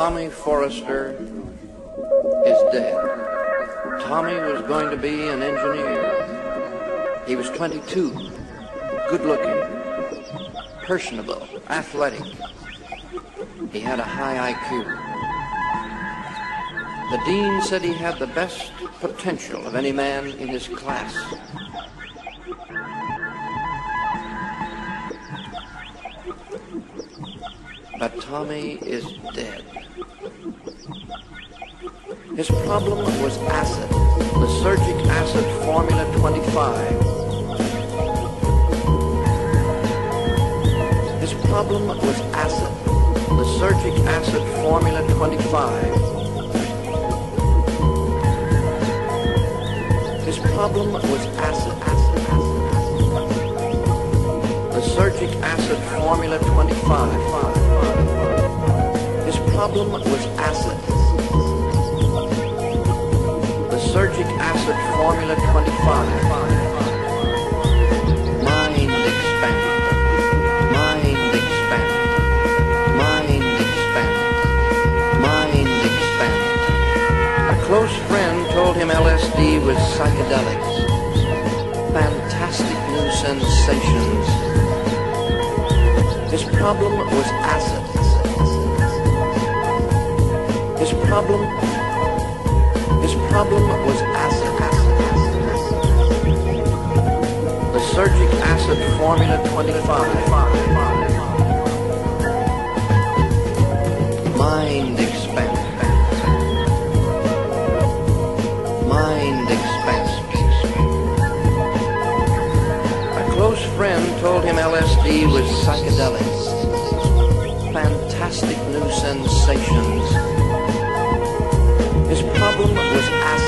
Tommy Forrester is dead. Tommy was going to be an engineer. He was 22, good looking, personable, athletic. He had a high IQ. The dean said he had the best potential of any man in his class. But Tommy is dead. His problem was acid, lysergic acid formula 25. His problem was acid, lysergic acid formula 25. His problem was acid, acid, acid, acid. Lysergic acid formula 25. Problem was acid. The Lysergic acid formula 25. Mind expanded. Mind expanded. Mind expanded. Mind expanded. A close friend told him LSD was psychedelics. Fantastic new sensations. His problem was acid. Problem, his problem was acid. Lysergic acid formula 25. Mind expanded. Mind expanded. A close friend told him LSD was psychedelics. Fantastic new problem was asked.